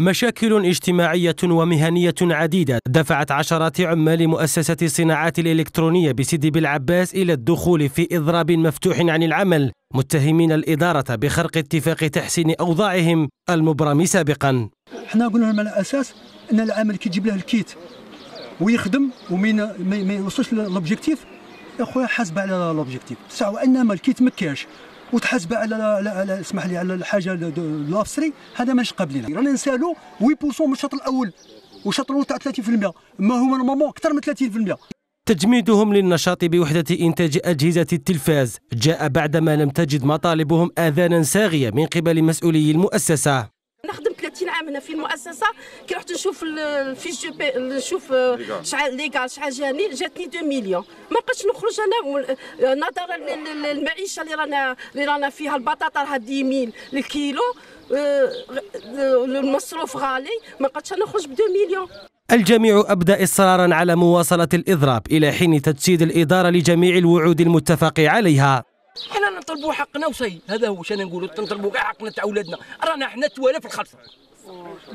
مشاكل اجتماعية ومهنية عديدة دفعت عشرات عمال مؤسسة الصناعات الإلكترونية بسيدي بالعباس إلى الدخول في إضراب مفتوح عن العمل متهمين الإدارة بخرق اتفاق تحسين أوضاعهم المبرم سابقا. حنا قلنا لهم على أساس أن العامل كيجيب له ال kit ويخدم ومين ما يوصلش l'objectif يا خويا حاسب على l'objectif وانما ال kit مكاش. وتحاسب على على اسمح لي على الحاجة لافسري هذا ماشي قابلين رانا نسالوا 8% من الشطر الأول والشطر الأول تاع 30% ما هو نورمالمون أكثر من 30% تجميدهم للنشاط بوحدة إنتاج أجهزة التلفاز. جاء بعدما لم تجد مطالبهم آذانا ساغية من قبل مسؤولي المؤسسة. نخدم 30 عام هنا في المؤسسة. كي رحت نشوف الفيش جو نشوف شحال ليغال شحال جاني جاتني 2 مليون ما بقيتش نخرج أنا نظرا للمعيشة اللي رانا اللي رانا فيها. البطاطا راها 10000 الكيلو المصروف غالي. ما بقيتش نخرج ب 2 مليون الجميع أبدى إصرارا على مواصلة الإضراب إلى حين تجسيد الإدارة لجميع الوعود المتفق عليها. حنا نطلبوا حقنا وصي هذا هو شنو نقولوا؟ نطلبوا كاع حقنا تاع أولادنا. رانا حنا توالى في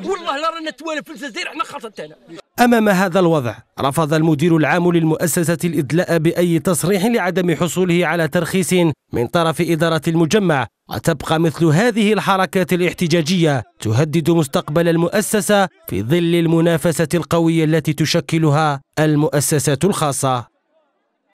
والله لا رانا توالى في الجزائر حنا خلصت تاعنا أمام هذا الوضع رفض المدير العام للمؤسسة الإدلاء بأي تصريح لعدم حصوله على ترخيص من طرف إدارة المجمع. وتبقى مثل هذه الحركات الاحتجاجية تهدد مستقبل المؤسسة في ظل المنافسة القوية التي تشكلها المؤسسات الخاصة.